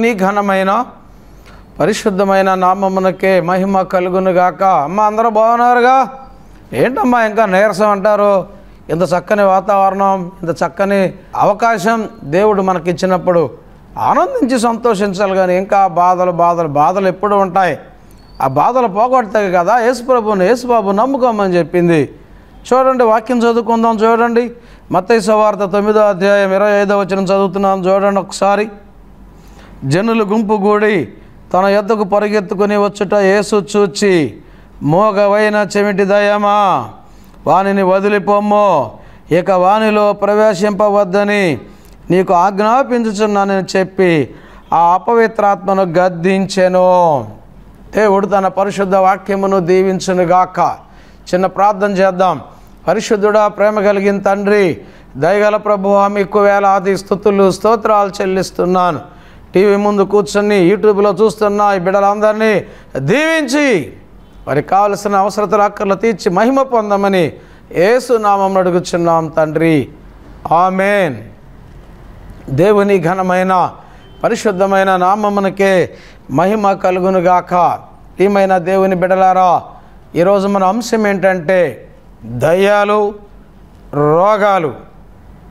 దేవుని ఘనమైన పరిశుద్ధమైన నామమునకే మహిమ కలుగునుగాక. అమ్మ అందరూ బాగున్నారుగా? ఏంటమ్మా ఇంకా నీరసం అంటారు? ఇంత చక్కని వాతావరణం ఇంత చక్కని అవకాశం దేవుడు మనకిచ్చినప్పుడు ఆనందించి సంతోషించాలి కానీ ఇంకా బాధలు బాధలు బాధలు ఎప్పుడు ఉంటాయి. ఆ బాధలు పోగొడతాయి కదా. యేసుప్రభుని యేసుబాబు నమ్ముకోమని చెప్పింది. చూడండి వాక్యం చదువుకుందాం చూడండి. మత్తయి వార్త తొమ్మిదో అధ్యాయం ఇరవై ఐదో వచ్చిన చదువుతున్నాం చూడండి ఒకసారి. జనులు గుంపుగూడి తన ఎద్దకు పరిగెత్తుకుని వచ్చుట యేసు చూచి మోగవైన చెమిటి దయమా వానిని వదిలిపోమ్మో ఇక వానిలో ప్రవేశింపవద్దని నీకు ఆజ్ఞాపించుచున్నానని చెప్పి ఆ అపవిత్రాత్మను గద్దించెను. దేవుడు తన పరిశుద్ధ వాక్యమును దీవించునుగాక. చిన్న ప్రార్థన చేద్దాం. పరిశుద్ధుడా ప్రేమ కలిగిన తండ్రి దయగల ప్రభు మీకు వేలాది స్థుతులు స్తోత్రాలు చెల్లిస్తున్నాను. టీవీ ముందు కూర్చొని యూట్యూబ్లో చూస్తున్న ఈ బిడ్డలందరినీ దీవించి వారికి కావలసిన అవసరతలు అక్కర్లు తీర్చి మహిమ పొందమని ఏసు నామం అడుగుచున్నాం తండ్రి. ఆమెన్. దేవుని ఘనమైన పరిశుద్ధమైన నామమునకే మహిమ కలుగునుగాక. ప్రియమైన దేవుని బిడలారా ఈరోజు మన అంశం ఏంటంటే దయ్యాలు రోగాలు.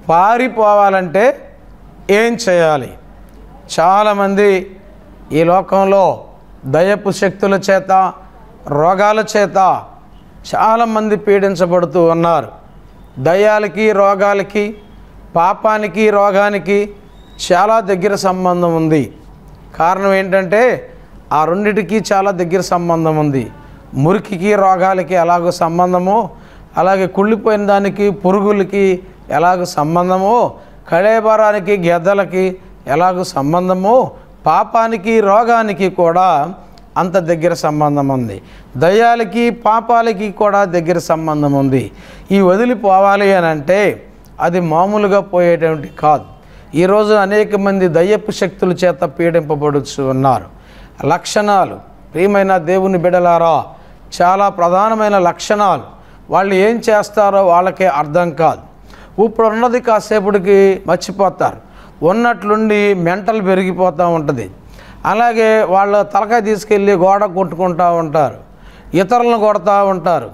పారిపోవాలంటే ఏం చేయాలి? చాలామంది ఈ లోకంలో దయపు శక్తుల చేత రోగాల చేత చాలామంది పీడించబడుతూ ఉన్నారు. దయ్యాలకి రోగాలకి పాపానికి రోగానికి చాలా దగ్గర సంబంధం ఉంది. కారణం ఏంటంటే ఆ రెండిటికి చాలా దగ్గర సంబంధం ఉంది. మురికికి రోగాలకి ఎలాగో సంబంధమో అలాగే కుళ్ళిపోయిన దానికి పురుగులకి ఎలాగో సంబంధమో కళేబరానికి గెద్దలకి ఎలాగ సంబంధమో పాపానికి రోగానికి కూడా అంత దగ్గర సంబంధం ఉంది. దయ్యాలకి పాపాలకి కూడా దగ్గర సంబంధం ఉంది. ఈ వదిలిపోవాలి అని అంటే అది మామూలుగా పోయేటువంటి కాదు. ఈరోజు అనేక మంది దయ్యపు శక్తుల చేత పీడింపబడుచు ఉన్నారు. లక్షణాలు. ప్రియమైన దేవుని బిడలారా చాలా ప్రధానమైన లక్షణాలు. వాళ్ళు ఏం చేస్తారో వాళ్ళకే అర్థం కాదు. ఇప్పుడు ఉన్నది కాసేపటికి మర్చిపోతారు. ఉన్నట్లుండి మెంటల్ పెరిగిపోతూ ఉంటుంది. అలాగే వాళ్ళ తలకాయ తీసుకెళ్ళి గోడ కొట్టుకుంటూ ఉంటారు. ఇతరులను కొడతా ఉంటారు.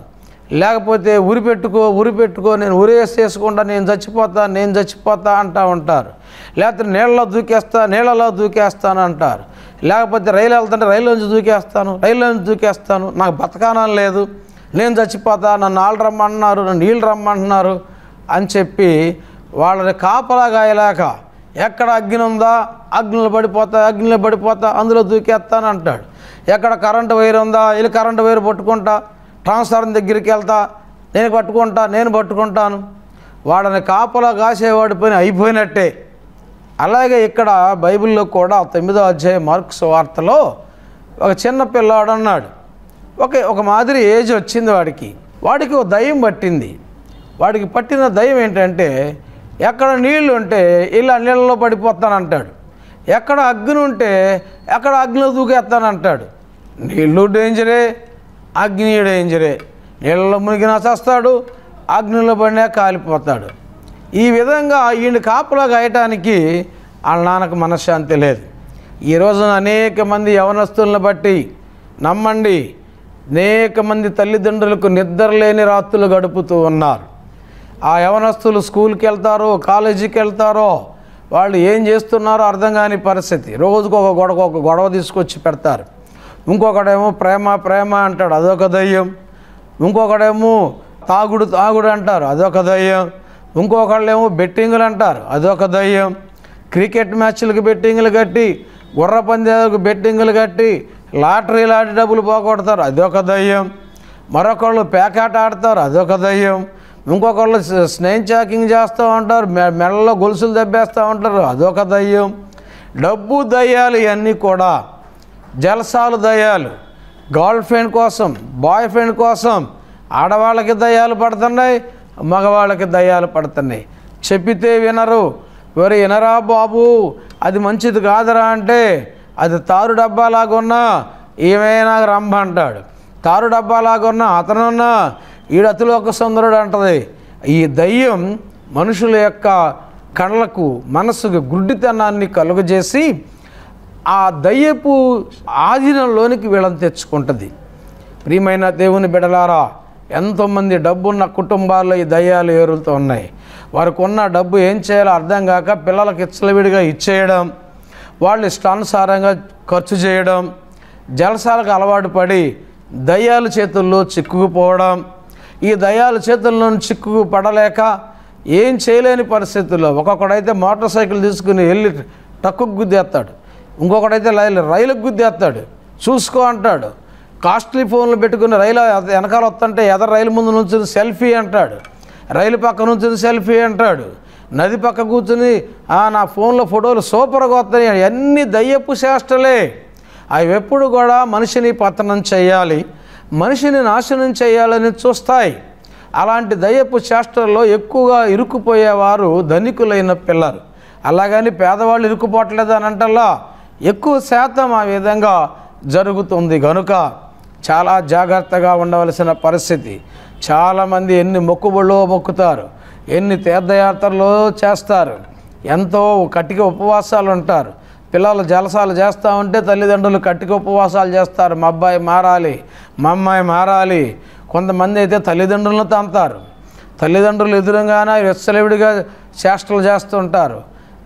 లేకపోతే ఉరి పెట్టుకో ఉరి పెట్టుకో నేను ఉరేసేసుకుంటా నేను చచ్చిపోతా నేను చచ్చిపోతా అంటూ ఉంటారు. లేకపోతే నీళ్ళలో దూకేస్తా నీళ్ళలో దూకేస్తాను అంటారు. లేకపోతే రైలు వెళ్తుంటే రైలు నుంచి దూకేస్తాను రైలు నుంచి దూకేస్తాను. నాకు బతకానం లేదు. నేను చచ్చిపోతా నన్ను ఆళ్ళు రమ్మంటున్నారు నన్ను నీళ్ళు రమ్మంటున్నారు అని చెప్పి వాళ్ళని కాపలా గాయలేక ఎక్కడ అగ్ని ఉందా? అగ్నిలో పడిపోతా అగ్నిలో పడిపోతా అందులో దూకేస్తాను అంటాడు. ఎక్కడ కరెంటు వైర్ ఉందా? వెళ్ళి కరెంటు వైర్ పట్టుకుంటా ట్రాన్స్ఫార్మర్ దగ్గరికి వెళ్తా నేను పట్టుకుంటా నేను పట్టుకుంటాను. వాడని కాపలా కాసేవాడి పని అయిపోయినట్టే. అలాగే ఇక్కడ బైబిల్లో కూడా తొమ్మిదో అధ్యాయ మార్క్స్ వార్తలో ఒక చిన్న పిల్లాడు అన్నాడు. ఒక ఒక మాదిరి ఏజ్ వచ్చింది వాడికి. వాడికి ఒక దయ్యం పట్టింది. వాడికి పట్టిన దయ్యం ఏంటంటే ఎక్కడ నీళ్ళు ఉంటే ఇలా నీళ్ళలో పడిపోతానంటాడు. ఎక్కడ అగ్ని ఉంటే ఎక్కడ అగ్నిలో దూకేస్తానంటాడు. నీళ్ళు డేంజరే అగ్ని డేంజరే. నీళ్ళలో మునిగినా చేస్తాడు అగ్నిలో పడినా కాలిపోతాడు. ఈ విధంగా ఈయన కాపులా గాయటానికి వాళ్ళ నాన్నకు మనశ్శాంతి లేదు. ఈ రోజున అనేక మంది యవనస్తులను బట్టి నమ్మండి అనేక మంది తల్లిదండ్రులకు నిద్ర లేని రాత్రులు గడుపుతూ ఉన్నారు. ఆ యవనస్తులు స్కూల్కి వెళ్తారో కాలేజీకి వెళ్తారో వాళ్ళు ఏం చేస్తున్నారో అర్థం కాని పరిస్థితి. రోజుకు ఒక గొడవ ఒక గొడవ తీసుకొచ్చి పెడతారు. ఇంకొకడేమో ప్రేమ ప్రేమ అంటాడు అదొక దయ్యం. ఇంకొకడేమో తాగుడు తాగుడు అంటారు అదొక దయ్యం. ఇంకొకళ్ళేమో బెట్టింగులు అంటారు అదొక దయ్యం. క్రికెట్ మ్యాచ్లకు బెట్టింగులు కట్టి గుర్ర పందాలకు బెట్టింగులు కట్టి లాటరీలు ఆడి డబ్బులు పోగొడతారు అదొక దయ్యం. మరొకళ్ళు పేకాట ఆడతారు అదొక దయ్యం. ఇంకొకళ్ళు స్నేహం చాకింగ్ చేస్తూ ఉంటారు మె మెడలో గొలుసులు దెబ్బేస్తూ ఉంటారు. అదొక దయ్యం. డబ్బు దయ్యాలు ఇవన్నీ కూడా. జలసాలు దయ్యాలు. గర్ల్ ఫ్రెండ్ కోసం బాయ్ ఫ్రెండ్ కోసం ఆడవాళ్ళకి దయ్యాలు పడుతున్నాయి మగవాళ్ళకి దయ్యాలు పడుతున్నాయి. చెప్పితే వినరు. ఎవరు వినరా బాబు అది మంచిది కాదురా అంటే అది తారు డబ్బాలాగున్నా ఏమైనా రంభ అంటాడు. తారు డబ్బాలాగున్నా అతనున్నా ఈడతులోక సుందరుడు అంటది ఈ దయ్యం మనుషుల యొక్క కళ్ళకు మనసుకు గుడ్డితనాన్ని కలుగజేసి ఆ దయ్యపు ఆధీనంలోనికి వీళ్ళని తెచ్చుకుంటుంది. ప్రియమైన దేవుని బిడలారా ఎంతోమంది డబ్బున్న కుటుంబాల్లో ఈ దయ్యాలు ఏరులతో ఉన్నాయి. వారికి ఉన్న డబ్బు ఏం చేయాలో అర్థం కాక పిల్లలకి ఇచ్చలవిడిగా ఇచ్చేయడం వాళ్ళు ఇష్టానుసారంగా ఖర్చు చేయడం జలసాలకు అలవాటు పడి దయ్యాల చేతుల్లో చిక్కుకుపోవడం ఈ దయాల చేతుల్లో చిక్కు పడలేక ఏం చేయలేని పరిస్థితుల్లో ఒక్కొక్కడైతే మోటార్ సైకిల్ తీసుకుని వెళ్ళి టక్కుకు గుద్దేస్తాడు. ఇంకొకడైతే రైలుకు గుద్దేస్తాడు. చూసుకో అంటాడు. కాస్ట్లీ ఫోన్లు పెట్టుకుని రైలు వెనకాల వస్తుంటే ఎదర రైలు ముందు నుంచి సెల్ఫీ అంటాడు. రైలు పక్క నుంచి సెల్ఫీ అంటాడు. నది పక్క కూర్చుని నా ఫోన్లో ఫోటోలు సూపర్గా వస్తాయి అన్ని దయ్యపు చేష్టలే. అవి ఎప్పుడు కూడా మనిషిని పతనం చేయాలి. మనిషిని నాశనం చేయాలని చూస్తాయి. అలాంటి దయ్యపు చేష్టల్లో ఎక్కువగా ఇరుక్కుపోయేవారు ధనికులైన పిల్లలు. అలాగని పేదవాళ్ళు ఇరుక్కుపోవట్లేదు అని అంటల్లా? ఎక్కువ శాతం ఆ విధంగా జరుగుతుంది కనుక చాలా జాగ్రత్తగా ఉండవలసిన పరిస్థితి. చాలామంది ఎన్ని మొక్కుబళ్ళు మొక్కుతారు ఎన్ని తీర్థయాత్రలు చేస్తారు ఎంతో కటిక ఉపవాసాలు ఉంటారు. పిల్లలు జలసాలు చేస్తూ ఉంటే తల్లిదండ్రులు కట్టిక ఉపవాసాలు చేస్తారు. మా అబ్బాయి మారాలి మా అమ్మాయి మారాలి కొంతమంది అయితే తల్లిదండ్రులను తంతారు. తల్లిదండ్రులు ఎదురుగానే వెచ్చలవిడిగా చేష్టలు చేస్తుంటారు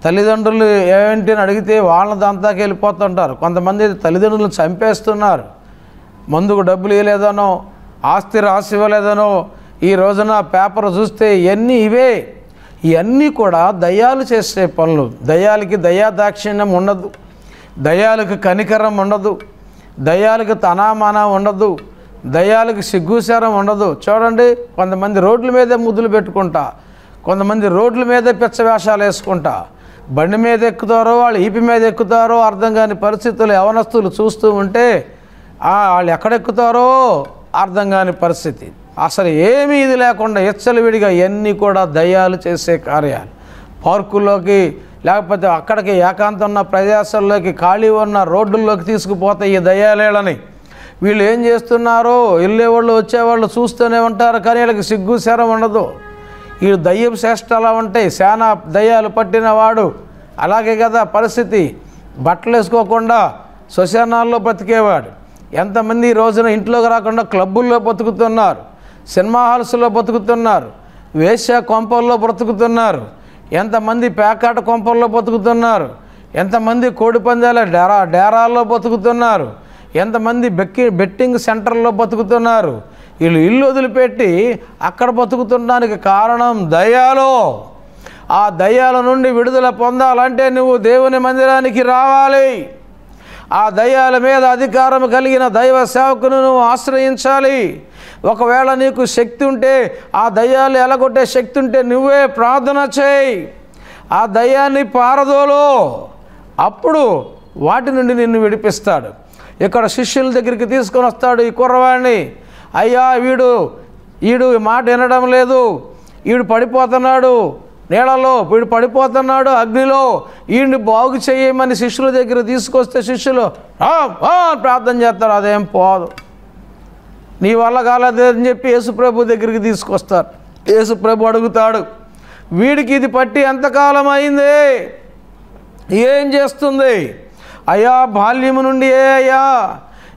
తల్లిదండ్రులు ఏంటి అని అడిగితే వాళ్ళ దంతాకి వెళ్ళిపోతుంటారు. కొంతమంది తల్లిదండ్రులు తల్లిదండ్రులను చంపేస్తున్నారు. మందుకు డబ్బులు ఇవ్వలేదనో ఆస్తి రాసి ఇవ్వలేదనో ఈ రోజున పేపర్ చూస్తే ఇవన్నీ ఇవే. ఇవన్నీ కూడా దయ్యాలు చేసే పనులు. దయ్యాలకి దయాదాక్షిణ్యం ఉండదు. దయ్యాలకు కనికరం ఉండదు. దయ్యాలకు తనామాన ఉండదు. దయ్యాలకు సిగ్గుసారం ఉండదు. చూడండి కొంతమంది రోడ్ల మీదే ముద్దులు పెట్టుకుంటా కొంతమంది రోడ్ల మీదే పిచ్చ వేషాలు వేసుకుంటా బండి మీద ఎక్కుతారో వాళ్ళు ఈపి మీద ఎక్కుతారో అర్థం కాని పరిస్థితులు యవనస్తులు చూస్తూ ఉంటే వాళ్ళు ఎక్కడెక్కుతారో అర్థం కాని పరిస్థితి. అసలు ఏమీ ఇది లేకుండా విడిగా ఇవన్నీ కూడా దయ్యాలు చేసే కార్యాలు. పార్కుల్లోకి లేకపోతే అక్కడికి ఏకాంతం ఉన్న ప్రదేశాల్లోకి ఖాళీ ఉన్న రోడ్డుల్లోకి తీసుకుపోతాయి ఈ దయ్యాలేళ్ళని. వీళ్ళు ఏం చేస్తున్నారో వెళ్ళేవాళ్ళు వచ్చేవాళ్ళు చూస్తూనే ఉంటారు కానీ వీళ్ళకి సిగ్గు శరం ఉండదు. ఈ దయ్యపు శ్రేష్ట అలా ఉంటాయి శానా దయ్యాలు పట్టిన వాడు అలాగే కదా పరిస్థితి. బట్టలు వేసుకోకుండా శ్మశానాల్లో బతికేవాడు ఎంతమంది ఈ రోజున ఇంట్లోకి రాకుండా క్లబ్బుల్లో బతుకుతున్నారు. సినిమా హాల్స్లో బతుకుతున్నారు వేశ్య కొంపల్లో బ్రతుకుతున్నారు ఎంతమంది పేకాట కొంపల్లో బతుకుతున్నారు ఎంతమంది కోడిపందాల డేరా డేరాల్లో బతుకుతున్నారు ఎంతమంది బెక్కి బెట్టింగ్ సెంటర్లో బతుకుతున్నారు వీళ్ళు ఇల్లు వదిలిపెట్టి అక్కడ బతుకుతుండడానికి కారణం దయాలో. ఆ దయాల నుండి విడుదల పొందాలంటే నువ్వు దేవుని మందిరానికి రావాలి. ఆ దయాల మీద అధికారం కలిగిన దైవ సేవకును నువ్వు ఆశ్రయించాలి. ఒకవేళ నీకు శక్తి ఉంటే ఆ దయ్యాలు ఎలగొట్టే శక్తి ఉంటే నువ్వే ప్రార్థన చేయి. ఆ దయ్యాన్ని పారదోలు. అప్పుడు వాటి నుండి నిన్ను విడిపిస్తాడు. ఇక్కడ శిష్యుల దగ్గరికి తీసుకొని వస్తాడు ఈ కుర్రవాడిని అయ్యా వీడు వీడు మాట వినడం లేదు. వీడు పడిపోతున్నాడు. నీళ్ళలో వీడు పడిపోతున్నాడు. అగ్నిలో వీడిని బాగు చేయమని శిష్యుల దగ్గర తీసుకొస్తే శిష్యులు ప్రార్థన చేస్తారు. అదేం పోదు. నీ వల్ల కాలేదని చెప్పి యేసుప్రభు దగ్గరికి తీసుకొస్తారు. యేసుప్రభు అడుగుతాడు వీడికి ఇది పట్టి ఎంతకాలం అయింది? ఏం చేస్తుంది? అయ్యా బాల్యము నుండి ఏ అయ్యా?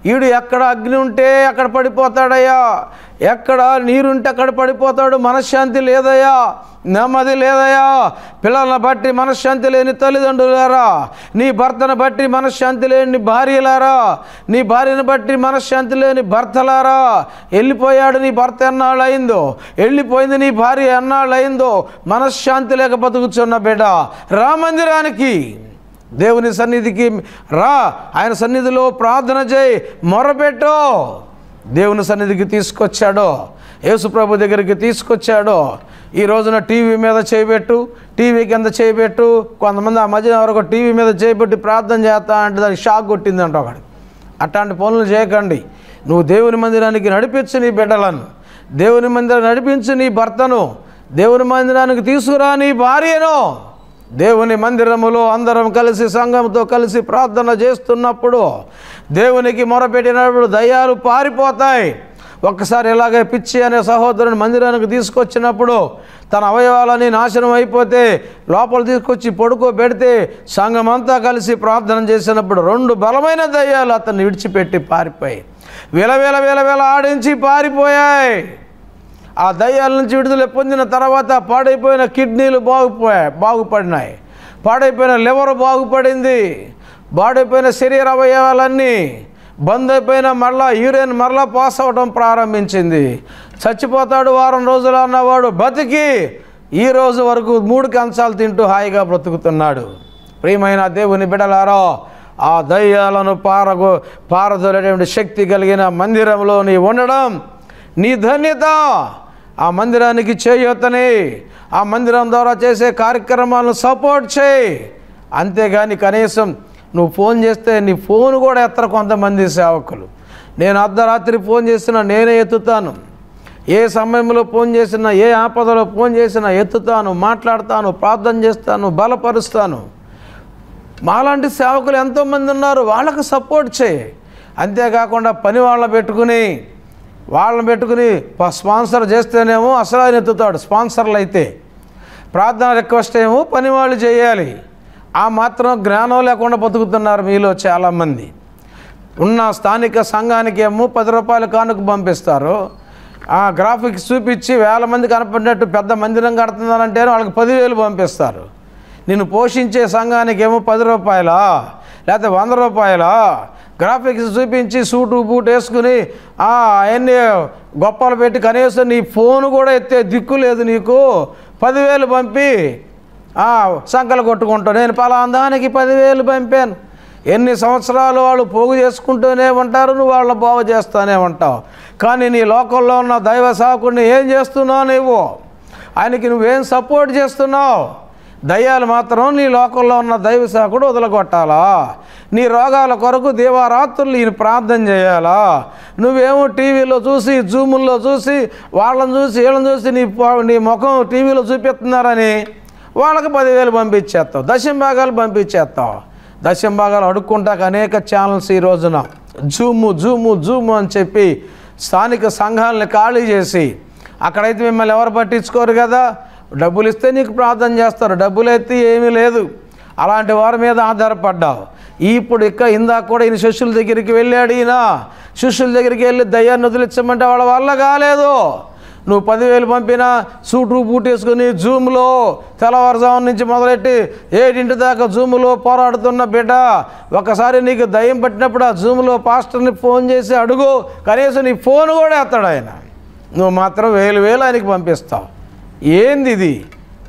ఈడు ఎక్కడ అగ్ని ఉంటే అక్కడ పడిపోతాడయ్యా. ఎక్కడ నీరుంటే అక్కడ పడిపోతాడు మనశ్శాంతి లేదయ్యా. నెమ్మది లేదయ్యా. పిల్లలను బట్టి మనశ్శాంతి లేని తల్లిదండ్రులారా. నీ భర్తను బట్టి మనశ్శాంతి లేని భార్యలారా. నీ భార్యను బట్టి మనశ్శాంతి లేని భర్తలారా. వెళ్ళిపోయాడు నీ భర్త ఎన్నాళ్ళు అయిందో వెళ్ళిపోయింది నీ భార్య ఎన్నాళ్ళు అయిందో మనశ్శాంతి లేక బతుకుచున్న బిడ్డ. రామందిరానికి దేవుని సన్నిధికి రా. ఆయన సన్నిధిలో ప్రార్థన చేయి. మొరపెట్టో. దేవుని సన్నిధికి తీసుకొచ్చాడో. యేసుప్రభు దగ్గరికి తీసుకొచ్చాడో. ఈ రోజున టీవీ మీద చేయబెట్టు టీవీ కింద చేయబెట్టు కొంతమంది ఆ మధ్యన వరకు టీవీ మీద చేయబెట్టి ప్రార్థన చేస్తా అంటే దానికి షాక్ కొట్టిందంట ఒకటి అట్లాంటి పనులు చేయకండి. నువ్వు దేవుని మందిరానికి నడిపించు నీ బిడ్డలను. దేవుని మందిరం నడిపించు నీ భర్తను. దేవుని మందిరానికి తీసుకురా నీ భార్యను. దేవుని మందిరములో అందరం కలిసి సంఘంతో కలిసి ప్రార్థన చేస్తున్నప్పుడు దేవునికి మొరపెట్టినప్పుడు దయ్యాలు పారిపోతాయి. ఒక్కసారి ఇలాగే పిచ్చి అనే సహోదరుని మందిరానికి తీసుకొచ్చినప్పుడు తన అవయవాలని నాశనం అయిపోతే లోపల తీసుకొచ్చి పడుకోబెడితే సంఘమంతా కలిసి ప్రార్థన చేసినప్పుడు రెండు బలమైన దయ్యాలు అతన్ని విడిచిపెట్టి పారిపోయి వేల విలవిల ఆడించి పారిపోయాయి. ఆ దయ్యాల నుంచి విడుదల పొందిన తర్వాత పాడైపోయిన కిడ్నీలు బాగుపోయాయి బాగుపడినాయి. పాడైపోయిన లివర్ బాగుపడింది. పాడైపోయిన శరీర అవయవాలన్నీ బంద్ అయిపోయిన మరలా యూరిన్ మరలా పాస్ అవ్వడం ప్రారంభించింది. చచ్చిపోతాడు వారం రోజులు అన్నవాడు బతికి ఈ రోజు వరకు మూడు కంచాలు తింటూ హాయిగా బ్రతుకుతున్నాడు. ప్రియమైన దేవుని బిడలారో ఆ దయ్యాలను పారగో పారదోలేటువంటి శక్తి కలిగిన మందిరంలో నీ ఉండడం నీ ధన్యత. ఆ మందిరానికి చేయూతని ఆ మందిరం ద్వారా చేసే కార్యక్రమాలను సపోర్ట్ చేయి. అంతేగాని కనీసం నువ్వు ఫోన్ చేస్తే నీ ఫోన్ కూడా ఎత్తరు కొంతమంది సేవకులు. నేను అర్ధరాత్రి ఫోన్ చేసినా నేనే ఎత్తుతాను. ఏ సమయంలో ఫోన్ చేసినా ఏ ఆపదలో ఫోన్ చేసినా ఎత్తుతాను మాట్లాడతాను ప్రార్థన చేస్తాను బలపరుస్తాను. మాలాంటి సేవకులు ఎంతోమంది ఉన్నారు వాళ్ళకు సపోర్ట్ చేయి. అంతేకాకుండా పని వాళ్ళ పెట్టుకుని వాళ్ళని పెట్టుకుని స్పాన్సర్ చేస్తేనేమో అసలు ఆయన ఎత్తుతాడు. స్పాన్సర్లు అయితే ప్రార్థన రిక్వెస్ట్ ఏమో పని వాళ్ళు చేయాలి. ఆ మాత్రం జ్ఞానం లేకుండా బతుకుతున్నారు మీలో చాలామంది. ఉన్న స్థానిక సంఘానికి ఏమో పది రూపాయలు కానుక పంపిస్తారు. ఆ గ్రాఫిక్స్ చూపించి వేల మంది కనపడినట్టు పెద్ద మందిరం కడుతున్నారంటే వాళ్ళకి పదివేలు పంపిస్తారు. నిన్ను పోషించే సంఘానికి ఏమో పది రూపాయలా? లేకపోతే వంద రూపాయలా? గ్రాఫిక్స్ చూపించి సూటు బూట్ వేసుకుని ఆ, అవన్నీ గొప్పలు పెట్టి కనీసం నీ ఫోన్ కూడా ఎత్తే దిక్కు లేదు నీకు. పదివేలు పంపి సంకలు కొట్టుకుంటావు. నేను పలాందానికి పదివేలు పంపాను. ఎన్ని సంవత్సరాలు వాళ్ళు పోగు చేసుకుంటూనే ఉంటారు నువ్వు వాళ్ళ బాగు చేస్తూనే ఉంటావు. కానీ నీ లోకల్లో ఉన్న దైవ సాకుడిని ఏం చేస్తున్నావు నువ్వు ఆయనకి నువ్వేం సపోర్ట్ చేస్తున్నావు? దయ్యాలు మాత్రం నీ లోకంలో ఉన్న దైవ సాకుడు వదలగొట్టాలా? నీ రోగాల కొరకు దీవారాత్రులు ఈయన ప్రార్థన చేయాలా? నువ్వేమో టీవీలో చూసి జూముల్లో చూసి వాళ్ళని చూసి వీళ్ళని చూసి నీ నీ ముఖం టీవీలో చూపిస్తున్నారని వాళ్ళకి పదివేలు పంపించేస్తావు దశం భాగాలు పంపించేస్తావు. దశం భాగాలు అడుక్కుంటాక అనేక ఛానల్స్ ఈ రోజున. జూము జూము జూము అని చెప్పి స్థానిక సంఘాలని ఖాళీ చేసి అక్కడైతే మిమ్మల్ని ఎవరు పట్టించుకోరు కదా? డబ్బులు ఇస్తే నీకు ప్రార్థన చేస్తారు. డబ్బులు ఎత్తి ఏమీ లేదు. అలాంటి వారి మీద ఆధారపడ్డావు. ఇప్పుడు ఇక ఇందాక కూడా ఈయన శిష్యుల దగ్గరికి వెళ్ళాడు ఈయన. శిష్యుల దగ్గరికి వెళ్ళి దయ్యాన్ని వదిలించమంటే వాళ్ళ వల్ల కాలేదు. నువ్వు పదివేలు పంపినా సూటు బూట్ వేసుకుని జూమ్లో తెల్లవారుజాము నుంచి మొదలెట్టి ఏడింటి దాకా జూమ్లో పోరాడుతున్న బిడ్డ ఒకసారి నీకు దయ్యం పట్టినప్పుడు ఆ జూమ్లో పాస్టర్ని ఫోన్ చేసి అడుగు. కనీసం నీ ఫోన్ కూడా ఎత్తాడు ఆయన. నువ్వు మాత్రం వేలు వేలు ఆయనకి పంపిస్తావు. ఏంది ఇది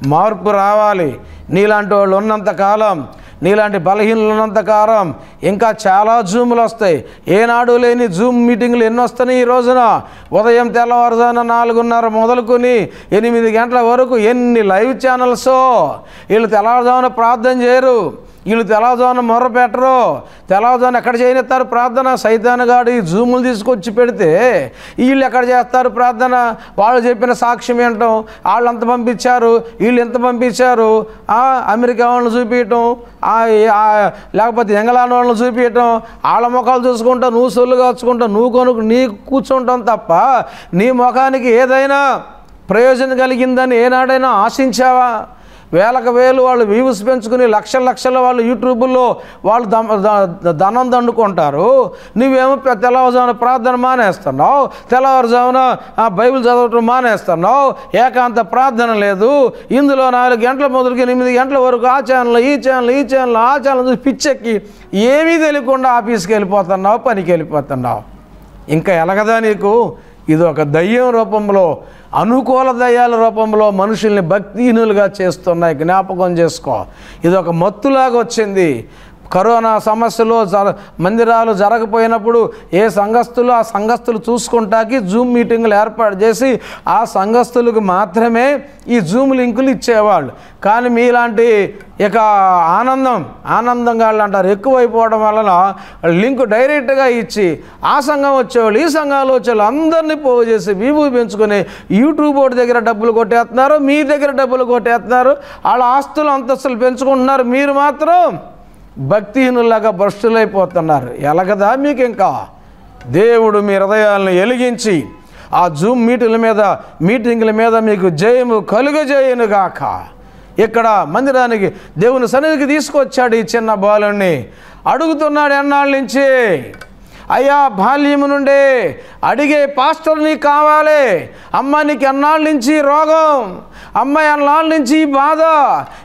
మార్పు రావాలి. నీలాంటి వాళ్ళు ఉన్నంత కాలం నీలాంటి బలహీనలు ఉన్నంత కాలం ఇంకా చాలా జూములు వస్తాయి. ఏనాడు లేని జూమ్ మీటింగ్లు ఎన్ని వస్తున్నాయి ఈ రోజున? ఉదయం తెల్లవారుజాన నాలుగున్నర మొదలుకొని ఎనిమిది గంటల వరకు ఎన్ని లైవ్ ఛానల్సో? వీళ్ళు తెల్లవారుజామున ప్రార్థన చేయరు. వీళ్ళు తెల్లవారుజామున మొర్ర పెట్టరు. తెల్లవారుజామున ఎక్కడ చేయనిస్తారు ప్రార్థన? సైతానగాడు ఈ జూములు తీసుకొచ్చి పెడితే వీళ్ళు ఎక్కడ చేస్తారు ప్రార్థన? వాళ్ళు చెప్పిన సాక్ష్యం ఏంటం వాళ్ళు ఎంత పంపించారు? వీళ్ళు ఎంత పంపించారు? అమెరికా వాళ్ళని చూపించటం లేకపోతే ఇంగ్లాండ్ వాళ్ళని చూపించటం వాళ్ళ ముఖాలు చూసుకుంటా నువ్వు సొల్లు కాచుకుంటా నువ్వు కొనుక్కు నీ కూర్చుంటాం తప్ప నీ ముఖానికి ఏదైనా ప్రయోజనం కలిగిందని ఏనాడైనా ఆశించావా? వేలకు వేలు వాళ్ళు వ్యూస్ పెంచుకుని లక్షల లక్షల వాళ్ళు యూట్యూబ్లో వాళ్ళు ధనం దండుకుంటారు. నువ్వేమో తెల్లవారుజామున ప్రార్థన మానేస్తున్నావు. తెల్లవారుజామున బైబిల్ చదవటం మానేస్తున్నావు. ఏకాంత ప్రార్థన లేదు. ఇందులో నాలుగు గంటల మొదలుకి ఎనిమిది గంటల వరకు ఆ ఛానల్ ఈ ఛానల్ ఈ ఛానల్ ఆ ఛానల్ చూసి పిచ్చెక్కి ఏమీ తెలియకుండా ఆఫీస్కి వెళ్ళిపోతున్నావు పనికి వెళ్ళిపోతున్నావు. ఇంకా ఎలగదా నీకు? ఇది ఒక దయ్యం రూపంలో అనుకూల దయ్యాల రూపంలో మనుషుల్ని భక్తిహీనులుగా చేస్తున్నాయి జ్ఞాపకం చేసుకో. ఇది ఒక మత్తులాగా వచ్చింది. కరోనా సమస్యలో జర మందిరాలు జరగపోయినప్పుడు ఏ సంఘస్థులు ఆ సంఘస్థులు చూసుకుంటాకి జూమ్ మీటింగులు ఏర్పాటు చేసి ఆ సంఘస్థులకు మాత్రమే ఈ జూమ్ లింకులు ఇచ్చేవాళ్ళు. కానీ మీలాంటి ఇక ఆనందం ఆనందంగా వాళ్ళు అంటారు ఎక్కువైపోవడం వలన లింక్ డైరెక్ట్గా ఇచ్చి ఆ సంఘం వచ్చేవాళ్ళు ఈ సంఘాలు వచ్చేవాళ్ళు అందరినీ పోగు చేసి వీవు పెంచుకొని యూట్యూబ్ ఒకటి దగ్గర డబ్బులు కొట్టేస్తున్నారు మీ దగ్గర డబ్బులు కొట్టేస్తున్నారు. వాళ్ళ ఆస్తులు అంతస్తులు పెంచుకుంటున్నారు. మీరు మాత్రం భక్తిహీనులాగా భ్రష్టులైపోతున్నారు. ఎలగదా మీకు ఇంకా దేవుడు మీ హృదయాలను ఎలిగించి ఆ జూమ్ మీటింగ్ల మీద మీటింగ్ల మీద మీకు జయము కలుగజేయను గాక ఇక్కడ మందిరానికి దేవుని సన్నిధికి తీసుకొచ్చాడు ఈ చిన్న బాలుని అడుగుతున్నాడు ఎన్నాళ్ళ నుంచి? అయ్యా బాల్యము నుండే అడిగే పాస్టర్ నీకు కావాలి. అమ్మ నీకు ఎన్నాళ్ళ నుంచి రోగం? అమ్మ ఎన్నాళ్ళ నుంచి బాధ?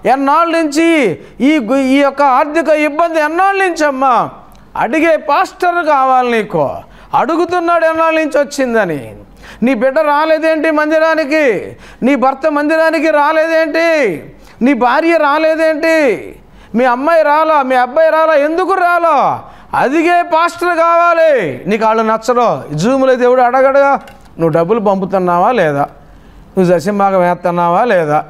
ఎన్నాళ్ళ నుంచి ఈ ఈ యొక్క ఆర్థిక ఇబ్బంది ఎన్నాళ్ళ నుంచి అమ్మా? అడిగే పాస్టర్ కావాలి నీకు. అడుగుతున్నాడు ఎన్నాళ్ళ నుంచి వచ్చిందని. నీ బిడ్డ రాలేదేంటి మందిరానికి? నీ భర్త మందిరానికి రాలేదేంటి? నీ భార్య రాలేదేంటి? మీ అమ్మాయి రాలా? మీ అబ్బాయి రాలా? ఎందుకు రాలా? అదిగే పాస్టర్ కావాలి. నీకు వాళ్ళు నచ్చరు? జూములో దేవుడు అడగడగా నువ్వు డబ్బులు పంపుతున్నావా లేదా? నువ్వు దశంభాగం వేస్తున్నావా లేదా?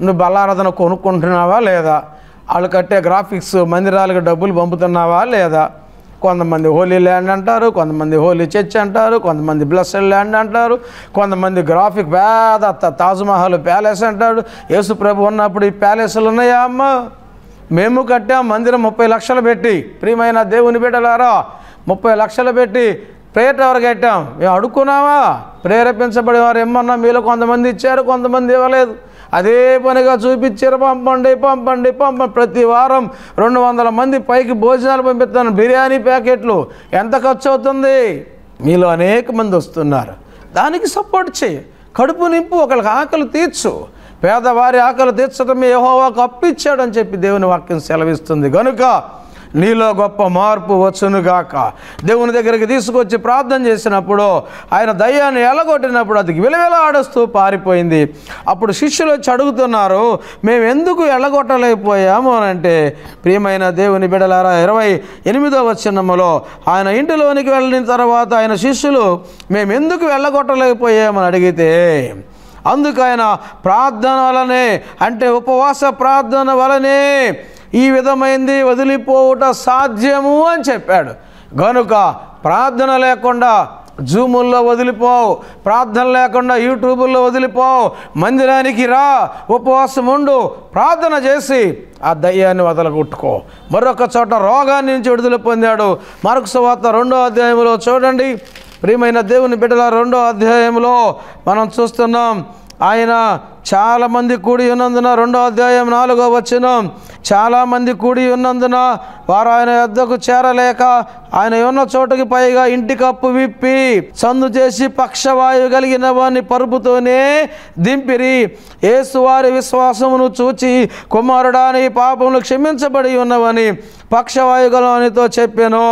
నువ్వు బల్లారాధన కొనుక్కుంటున్నావా లేదా? వాళ్ళు కట్టే గ్రాఫిక్స్ మందిరాలకు డబ్బులు పంపుతున్నావా లేదా? కొంతమంది హోలీ ల్యాండ్ అంటారు కొంతమంది హోలీ చర్చ్ అంటారు కొంతమంది బ్లస్సెడ్ ల్యాండ్ అంటారు కొంతమంది గ్రాఫిక్ పేద తాజ్మహల్ ప్యాలెస్ అంటాడు. యేసు ప్రభు ఉన్నప్పుడు ఈ ప్యాలెస్లు ఉన్నాయా అమ్మ? మేము కట్టాం మందిరం ముప్పై లక్షలు పెట్టి. ప్రియమైన దేవుని బిడ్డలారా ముప్పై లక్షలు పెట్టి ప్రేయర్ టవర్ కట్టాం. మేము అడుక్కున్నావా ప్రేరేపించబడి వారు ఏమన్నా మీలో కొంతమంది ఇచ్చారు కొంతమంది ఇవ్వలేదు. అదే పనిగా చూపించారు. పంపండి పంపండి పంపండి. ప్రతి వారం రెండు వందల మంది పైకి భోజనాలు పంపిస్తాను. బిర్యానీ ప్యాకెట్లు. ఎంత ఖర్చు అవుతుంది? మీలో అనేక మంది వస్తున్నారు. దానికి సపోర్ట్ చేయి. కడుపు నింపు ఒకళ్ళకి ఆకలి తీర్చు. పేదవారి ఆకలి తీర్చడమే యహోవాకు అప్పిచ్చాడని చెప్పి దేవుని వాక్యం సెలవిస్తుంది. కనుక నీలో గొప్ప మార్పు వచ్చునుగాక. దేవుని దగ్గరికి తీసుకొచ్చి ప్రార్థన చేసినప్పుడు ఆయన దయ్యాన్ని ఎలగొట్టినప్పుడు అది విలవిల ఆడుస్తూ పారిపోయింది. అప్పుడు శిష్యులు వచ్చి అడుగుతున్నారు మేము ఎందుకు ఎలగొట్టలేకపోయాము? అని అంటే ప్రియమైన దేవుని బిడలారా ఇరవై ఎనిమిదో వచ్చినములో ఆయన ఇంటిలోనికి వెళ్ళిన తర్వాత ఆయన శిష్యులు మేము ఎందుకు వెళ్ళగొట్టలేకపోయామని అడిగితే అందుకు ఆయన ప్రార్థన వలనే అంటే ఉపవాస ప్రార్థన వలనే ఈ విధమైంది వదిలిపోవుట సాధ్యము అని చెప్పాడు. గనుక ప్రార్థన లేకుండా జూముల్లో వదిలిపోవు ప్రార్థన లేకుండా యూట్యూబుల్లో వదిలిపోవు మందిరానికి రా ఉపవాసం ఉండు ప్రార్థన చేసి ఆ దయ్యాన్ని వదలగొట్టుకో. మరొక చోట రోగాన్ని నుంచి విడుదల పొందాడు. మరొక సువార్త రెండో అధ్యాయంలో చూడండి. ప్రియమైన దేవుని బిడ్డల రెండో అధ్యాయంలో మనం చూస్తున్నాం ఆయన చాలామంది కూడి ఉన్నందున రెండో అధ్యాయం నాలుగో వచ్చిన చాలామంది కూడి ఉన్నందున వారు ఆయన యొద్దకు చేరలేక ఆయన ఉన్న చోటకి పైగా ఇంటి కప్పు విప్పి సందు చేసి పక్షవాయువు కలిగిన వారిని పరుపుతోనే దింపిరి. ఏసువారి విశ్వాసమును చూచి కుమారుడాని పాపములు క్షమించబడి ఉన్నవని పక్షవాయుగలనితో చెప్పాను.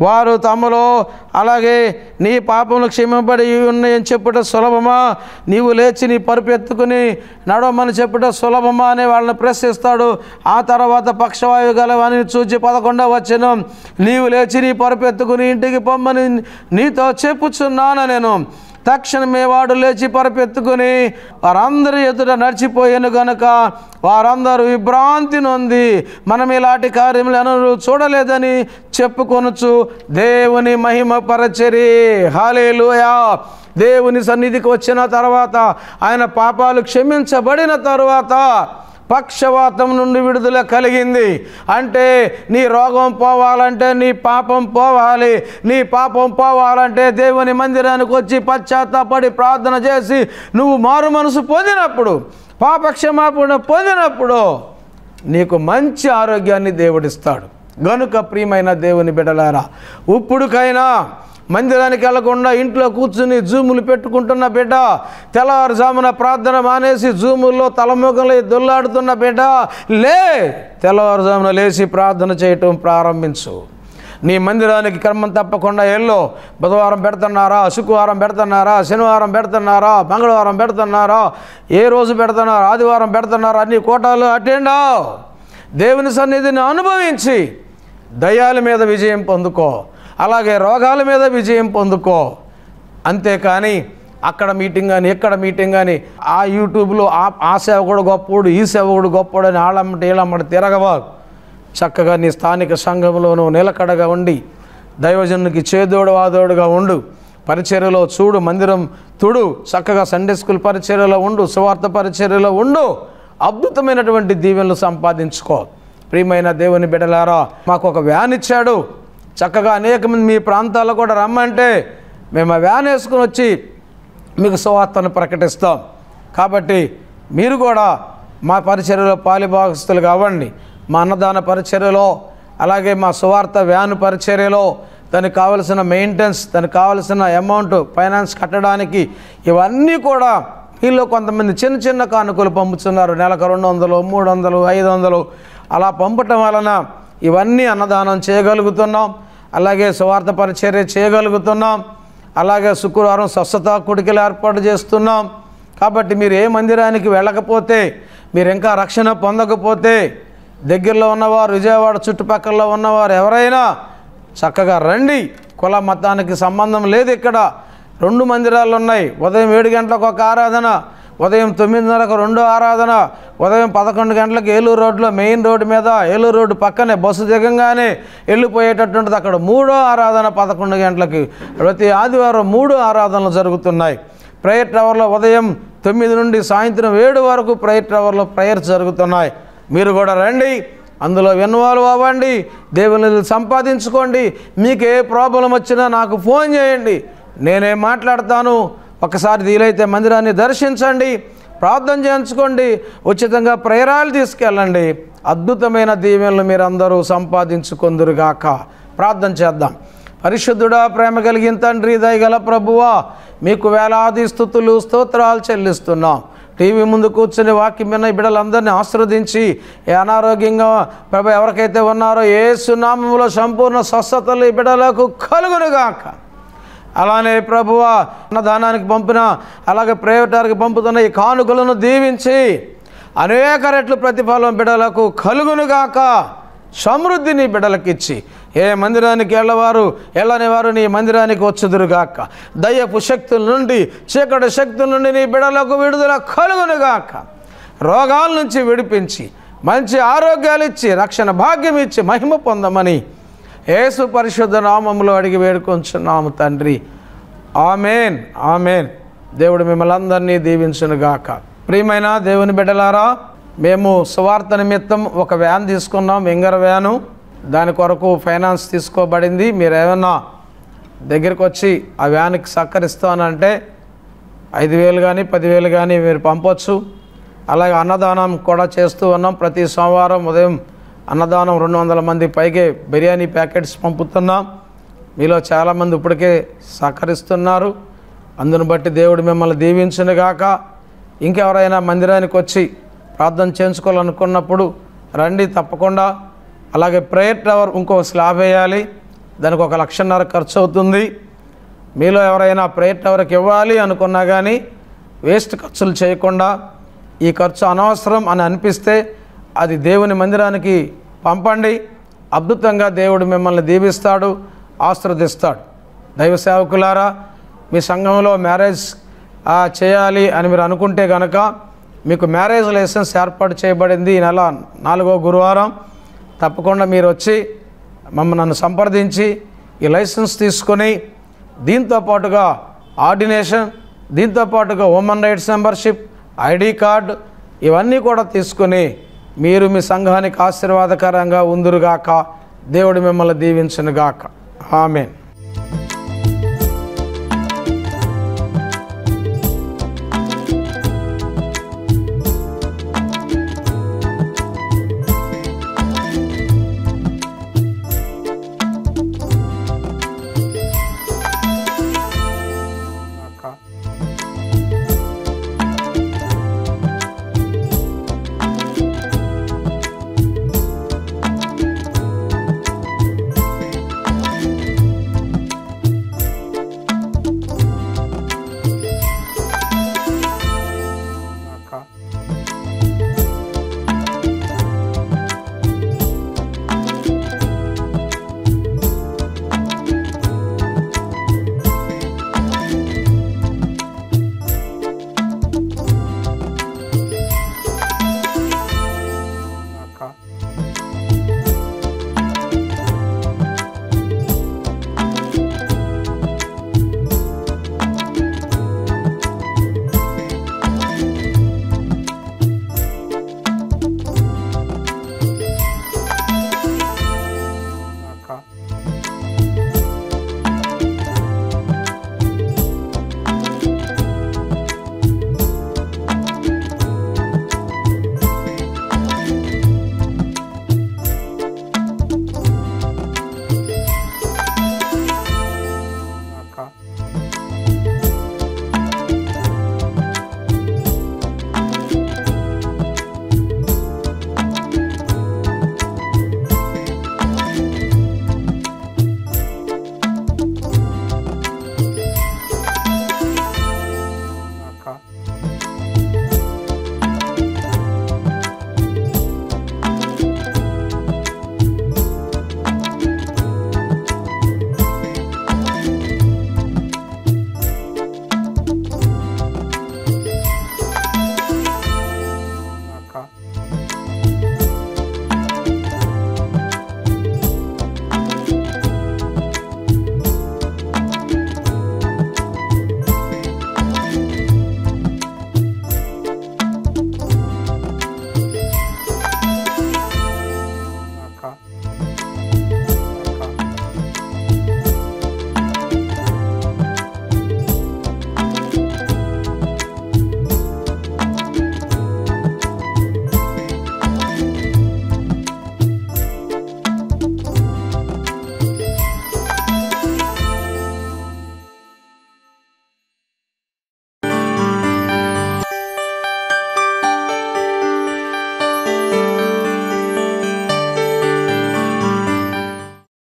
వారు తమలో అలాగే నీ పాపములు క్షమింపడి ఉన్నాయని చెప్పుట సులభమా? నీవు లేచి నీ పరుపు ఎత్తుకుని నడవమని చెప్పుట సులభమా అని వాళ్ళని ప్రశ్నిస్తాడు. ఆ తర్వాత పక్షవాయువు గలవని చూచి పదకొండవ వచ్చిన నీవు లేచి నీ పరుపు ఎత్తుకుని ఇంటికి పొమ్మని నీతో చెప్పుచున్నాను నేను తక్షణమే వాడు లేచి పరపెత్తుకుని వారందరి ఎదుట నడిచిపోయాను గనుక వారందరూ విభ్రాంతి నొంది మనం ఇలాంటి కార్యములు ఎనరు చూడలేదని చెప్పుకొనుచు దేవుని మహిమ పరచరి. హాలేలుయా దేవుని సన్నిధికి వచ్చిన తర్వాత ఆయన పాపాలు క్షమించబడిన తర్వాత పక్షవాతం నుండి విడుదల కలిగింది. అంటే నీ రోగం పోవాలంటే నీ పాపం పోవాలి. నీ పాపం పోవాలంటే దేవుని మందిరానికి వచ్చి పశ్చాత్తాపడి ప్రార్థన చేసి నువ్వు మారు మనసు పొందినప్పుడు పాపక్షమాపణ పొందినప్పుడు నీకు మంచి ఆరోగ్యాన్ని దేవుడిస్తాడు. గనుక ప్రియమైన దేవుని బిడలారా ఇప్పుడుకైనా మందిరానికి వెళ్ళకుండా ఇంట్లో కూర్చుని జూములు పెట్టుకుంటున్న బిడ్డ తెల్లవారుజామున ప్రార్థన మానేసి జూముల్లో తలముఖంలో దొల్లాడుతున్న బిడ్డ లే! తెల్లవారుజామున లేచి ప్రార్థన చేయటం ప్రారంభించు. నీ మందిరానికి క్రమం తప్పకుండా ఎల్లో. బుధవారం పెడుతున్నారా? శుక్రవారం పెడుతున్నారా? శనివారం పెడుతున్నారా? మంగళవారం పెడుతున్నారా? ఏ రోజు పెడుతున్నారా? ఆదివారం పెడుతున్నారా? అన్ని కోటాలు అటెండ్? దేవుని సన్నిధిని అనుభవించి దయాల మీద విజయం పొందుకో. అలాగే రోగాల మీద విజయం పొందుకో. అంతేకాని అక్కడ మీటింగ్ కానీ ఎక్కడ మీటింగ్ కానీ ఆ యూట్యూబ్లో ఆ ఆ సేవకుడు గొప్పోడు ఈ సేవకుడు గొప్పోడు అని ఆళ్ళమ్మటి ఈళ్ళమ్మటి తిరగవా. చక్కగా నీ స్థానిక సంఘంలోనూ నిలకడగా ఉండి దైవజనునికి చేదోడు వాదోడుగా ఉండు. పరిచర్యలో చూడు మందిరం తుడు. చక్కగా సండే స్కూల్ పరిచర్యలో ఉండు సువార్త పరిచర్యలో ఉండు. అద్భుతమైనటువంటి దీవెనలు సంపాదించుకో. ప్రియమైన దేవుని బిడలారా మాకు ఒక వ్యాన్ ఇచ్చాడు. చక్కగా అనేక మంది మీ ప్రాంతాల్లో కూడా రమ్మంటే మేము ఆ వ్యాన్ వేసుకుని వచ్చి మీకు సువార్తను ప్రకటిస్తాం. కాబట్టి మీరు కూడా మా పరిచర్యలో పాలిభాగస్తులు కావండి మా అన్నదాన పరిచర్యలో అలాగే మా సువార్త వ్యాన్ పరిచర్యలో దానికి కావలసిన మెయింటెనెన్స్ దానికి కావలసిన అమౌంట్ ఫైనాన్స్ కట్టడానికి ఇవన్నీ కూడా వీళ్ళు కొంతమంది చిన్న చిన్న కానుకలు పంపుతున్నారు. నెలకు రెండు వందలు మూడు వందలు ఐదు వందలు అలా పంపటం వలన ఇవన్నీ అన్నదానం చేయగలుగుతున్నాం. అలాగే సువార్త పరిచర్య చేయగలుగుతున్నాం. అలాగే శుక్రవారం స్వస్థత కుడికలు ఏర్పాటు చేస్తున్నాం. కాబట్టి మీరు ఏ మందిరానికి వెళ్ళకపోతే మీరు ఇంకా రక్షణ పొందకపోతే దగ్గరలో ఉన్నవారు విజయవాడ చుట్టుపక్కల ఉన్నవారు ఎవరైనా చక్కగా రండి. కుల మతానికి సంబంధం లేదు ఇక్కడ. రెండు మందిరాలు ఉన్నాయి. ఉదయం ఏడు గంటలకు ఒక ఆరాధన ఉదయం తొమ్మిదిన్నరకు రెండో ఆరాధన. ఉదయం పదకొండు గంటలకు ఏలూరు రోడ్లో మెయిన్ రోడ్డు మీద ఏలూరు రోడ్డు పక్కనే బస్సు దిగంగానే వెళ్ళిపోయేటటువంటిది అక్కడ మూడో ఆరాధన పదకొండు గంటలకి. ప్రతి ఆదివారం మూడు ఆరాధనలు జరుగుతున్నాయి. ప్రేయర్ టవర్లో ఉదయం తొమ్మిది నుండి సాయంత్రం ఏడు వరకు ప్రేయర్ టవర్లో ప్రేయర్స్ జరుగుతున్నాయి. మీరు కూడా రండి అందులో ఇన్వాల్వ్ అవ్వండి దేవుని సంపాదించుకోండి. మీకు ఏ ప్రాబ్లం వచ్చినా నాకు ఫోన్ చేయండి. నేనే మాట్లాడతాను. ఒకసారి వీలైతే మందిరాన్ని దర్శించండి ప్రార్థన చేయించుకోండి ఉచితంగా ప్రేరాలు తీసుకెళ్ళండి. అద్భుతమైన దీవెనలు మీరు అందరూ సంపాదించుకుందురుగాక. ప్రార్థన చేద్దాం. పరిశుద్ధుడా ప్రేమ కలిగిన తండ్రి దయగల ప్రభువా మీకు వేలాది స్థుతులు స్తోత్రాలు చెల్లిస్తున్నాం. టీవీ ముందు కూర్చుని వాక్యం విన్న బిడ్డలందరినీ ఆశ్రవదించి ఏ అనారోగ్యంగా ప్రభు ఎవరికైతే ఉన్నారో ఏ సునామంలో సంపూర్ణ స్వస్థతలు ఈ బిడ్డలకు కలుగునుగాక. అలానే ప్రభువ అన్నదానానికి పంపిన అలాగే ప్రైవేటానికి పంపుతున్న ఈ కానుకలను దీవించి అనేక రెట్లు ప్రతిఫలం బిడలకు కలుగునుగాక సమృద్ధిని బిడలకిచ్చి. ఏ మందిరానికి వెళ్ళవారు వెళ్ళని వారు నీ మందిరానికి వచ్చుదురుగాక దయ్యపు శక్తుల నుండి చీకటి శక్తుల నుండి నీ బిడలకు విడుదల కలుగునుగాక రోగాల నుంచి విడిపించి మంచి ఆరోగ్యాలు ఇచ్చి రక్షణ భాగ్యం ఇచ్చి మహిమ పొందమని యేసు పరిశుద్ధ నామములో అడిగి వేడుకొంచున్నాము తండ్రి. Amen amen. దేవుడు మిమ్మల్ని అందరినీ దీవించునుగాక ప్రియమైన దేవుని బిడ్డలారా మేము సువార్త నిమిత్తం ఒక వ్యాన్ తీసుకున్నాం వెంగర వ్యాను. దాని కొరకు ఫైనాన్స్ తీసుకోబడింది. మీరు ఏమన్నా దగ్గరికి వచ్చి ఆ వ్యాన్కి సహకరిస్తానంటే ఐదు వేలు కానీ పదివేలు కానీ మీరు పంపొచ్చు. అలాగే అన్నదానం కూడా చేస్తూ ఉన్నాం. ప్రతి సోమవారం ఉదయం అన్నదానం రెండు వందల మంది పైగే బిర్యానీ ప్యాకెట్స్ పంపుతున్నాం. మీలో చాలామంది ఇప్పటికే సహకరిస్తున్నారు. అందును బట్టి దేవుడు మిమ్మల్ని దీవించునుగాక. ఇంకెవరైనా మందిరానికి వచ్చి ప్రార్థన చేయించుకోవాలనుకున్నప్పుడు రండి తప్పకుండా. అలాగే ప్రేయర్ టవర్ ఇంకో స్లాబ్ వేయాలి. దానికి ఒక లక్షన్నర ఖర్చు అవుతుంది. మీలో ఎవరైనా ప్రేయర్ టవర్కి ఇవ్వాలి అనుకున్నా కానీ వేస్ట్ ఖర్చులు చేయకుండా ఈ ఖర్చు అనవసరం అని అనిపిస్తే అది దేవుని మందిరానికి పంపండి. అద్భుతంగా దేవుడు మిమ్మల్ని దీవిస్తాడు ఆశ్రదిస్తాడు దైవ సేవకులారా మీ సంఘంలో మ్యారేజ్ చేయాలి అని మీరు అనుకుంటే కనుక మీకు మ్యారేజ్ లైసెన్స్ ఏర్పాటు చేయబడింది ఈ నెల నాలుగో గురువారం. తప్పకుండా మీరు వచ్చి మమ్మల్ని నన్ను సంప్రదించి ఈ లైసెన్స్ తీసుకొని దీంతో పాటుగా ఆర్డినేషన్ దీంతో పాటుగా women rights membership ID card ఇవన్నీ కూడా తీసుకొని మీరు మీ సంఘానికి ఆశీర్వాదకరంగా ఉందురుగాక. దేవుడు మిమ్మల్ని దీవించునుగాక. ఆమెన్.